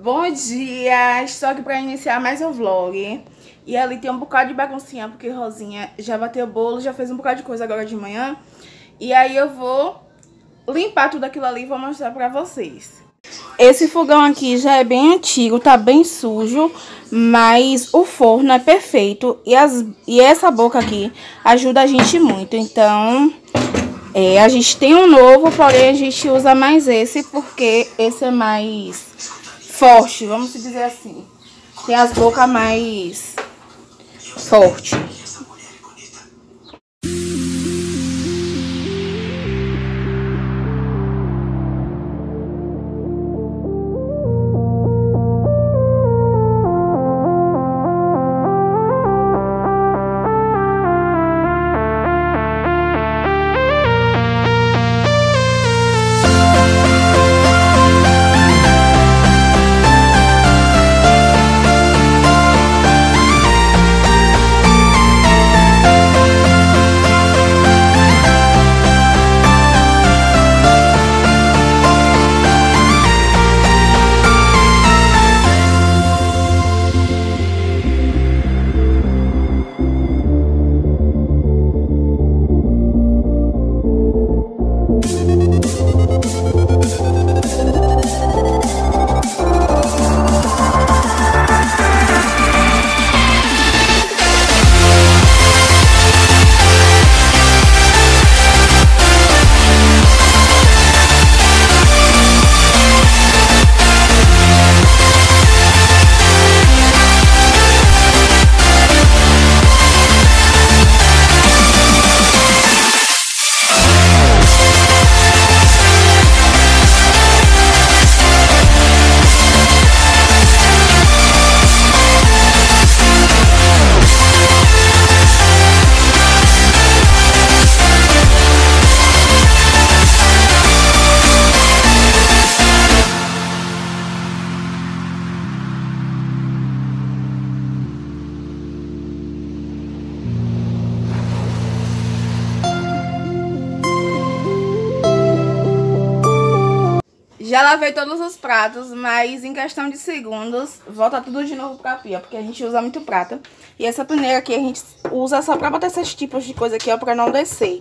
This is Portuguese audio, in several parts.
Bom dia! Estou aqui para iniciar mais um vlog. E ali tem um bocado de baguncinha, porque Rosinha já bateu o bolo, já fez um bocado de coisa agora de manhã. E aí eu vou limpar tudo aquilo ali e vou mostrar para vocês. Esse fogão aqui já é bem antigo, tá bem sujo, mas o forno é perfeito. E, as, e essa boca aqui ajuda a gente muito, então... É, a gente tem um novo, porém a gente usa mais esse, porque esse é mais forte, vamos dizer assim. Tem as bocas mais forte. Já lavei todos os pratos, mas em questão de segundos, volta tudo de novo pra pia, porque a gente usa muito prata. E essa peneira aqui a gente usa só pra botar esses tipos de coisa aqui, ó, pra não descer.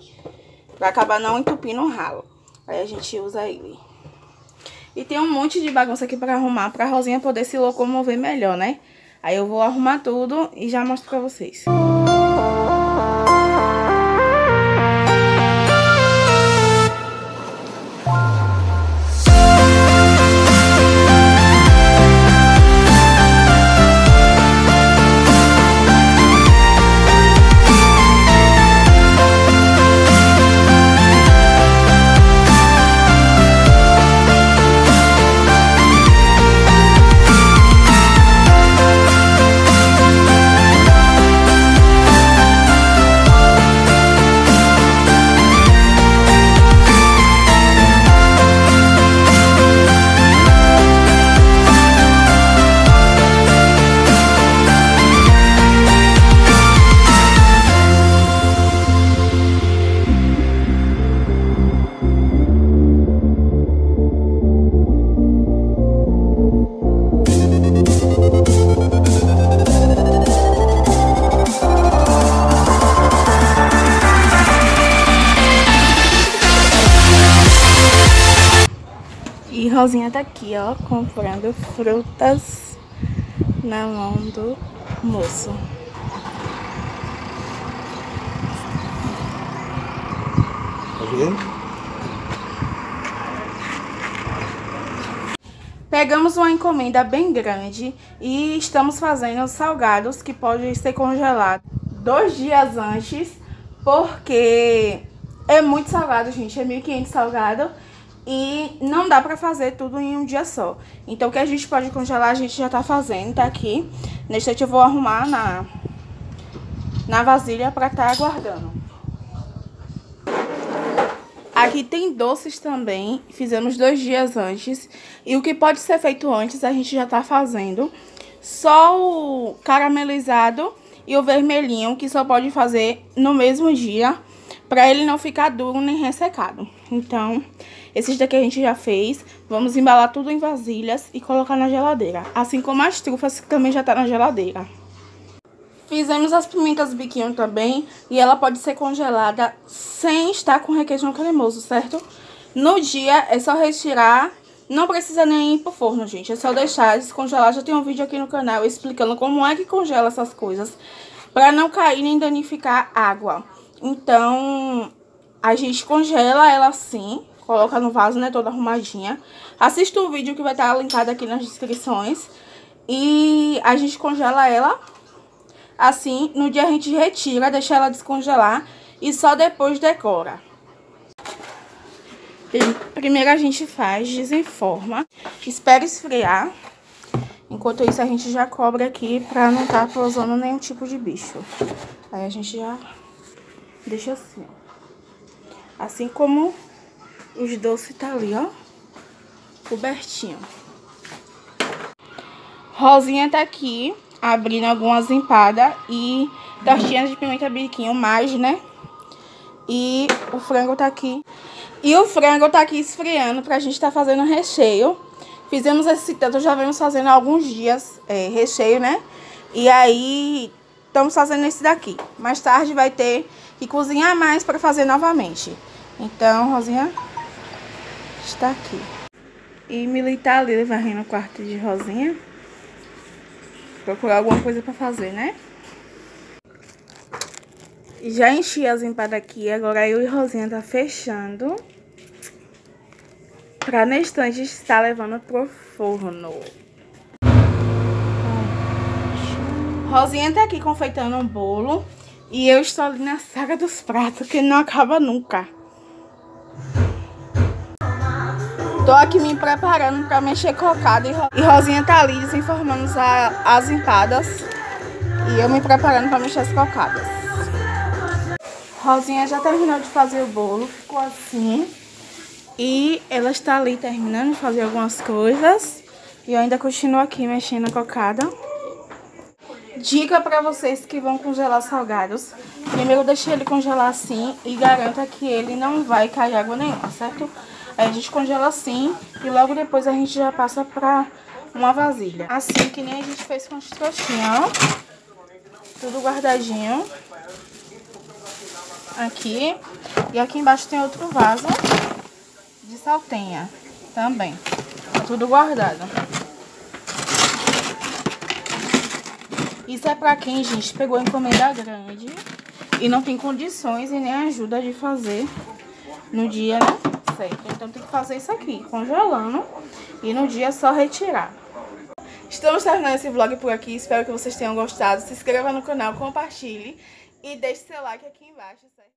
Pra acabar não entupindo o ralo. Aí a gente usa ele. E tem um monte de bagunça aqui pra arrumar, pra Rosinha poder se locomover melhor, né? Aí eu vou arrumar tudo e já mostro pra vocês. Música Rosinha tá aqui, ó, comprando frutas na mão do moço. Tá vendo? Pegamos uma encomenda bem grande e estamos fazendo salgados que podem ser congelados dois dias antes, porque é muito salgado, gente, é 1.500 salgado e não dá pra fazer tudo em um dia só. Então, o que a gente pode congelar, a gente já tá fazendo, tá aqui. Neste eu vou arrumar na, na vasilha pra tá aguardando. Aqui tem doces também, fizemos dois dias antes. E o que pode ser feito antes, a gente já tá fazendo. Só o caramelizado e o vermelhinho, que só pode fazer no mesmo dia, pra ele não ficar duro nem ressecado. Então, esses daqui a gente já fez. Vamos embalar tudo em vasilhas e colocar na geladeira. Assim como as trufas que também já tá na geladeira. Fizemos as pimentas biquinho também. E ela pode ser congelada sem estar com requeijão cremoso, certo? No dia é só retirar. Não precisa nem ir pro forno, gente. É só deixar descongelar. Já tem um vídeo aqui no canal explicando como é que congela essas coisas. Pra não cair nem danificar água. Então, a gente congela ela assim. Coloca no vaso, né? Toda arrumadinha. Assista o vídeo que vai estar linkado aqui nas descrições. E a gente congela ela assim. No dia a gente retira, deixa ela descongelar. E só depois decora. Primeiro a gente faz, desenforma, espera esfriar. Enquanto isso a gente já cobre aqui pra não estar tá pousando nenhum tipo de bicho. Aí a gente já deixa assim, ó. Assim como os doces tá ali, ó. Cobertinho. Rosinha tá aqui, abrindo algumas empadas e tortinhas de pimenta biquinho mais, né? E o frango tá aqui. E o frango tá aqui esfriando pra gente tá fazendo recheio. Fizemos esse tanto, já vemos fazendo alguns dias é, recheio, né? E aí, estamos fazendo esse daqui. Mais tarde vai ter que cozinhar mais para fazer novamente. Então, Rosinha está aqui. E militar ali varrendo o quarto de Rosinha. Procurar alguma coisa para fazer, né? Já enchi as empadas aqui, agora eu e Rosinha tá fechando. Pra neste instante estar levando pro forno. Rosinha tá aqui confeitando um bolo. E eu estou ali na saga dos pratos, que não acaba nunca. Tô aqui me preparando pra mexer cocada e Rosinha tá ali desinformando as empadas. E eu me preparando pra mexer as cocadas. Rosinha já terminou de fazer o bolo, ficou assim. E ela está ali terminando de fazer algumas coisas. E eu ainda continuo aqui mexendo a cocada. Dica para vocês que vão congelar salgados. Primeiro deixe ele congelar assim e garanta que ele não vai cair água nenhuma, certo? Aí a gente congela assim e logo depois a gente já passa para uma vasilha. Assim que nem a gente fez com as trouxinhas, ó. Tudo guardadinho. Aqui. E aqui embaixo tem outro vaso de saltenha também. Tudo guardado. Isso é pra quem, gente, pegou encomenda grande e não tem condições e nem ajuda de fazer no dia, né? Certo. Então tem que fazer isso aqui, congelando e no dia só retirar. Estamos terminando esse vlog por aqui. Espero que vocês tenham gostado. Se inscreva no canal, compartilhe e deixe seu like aqui embaixo, certo?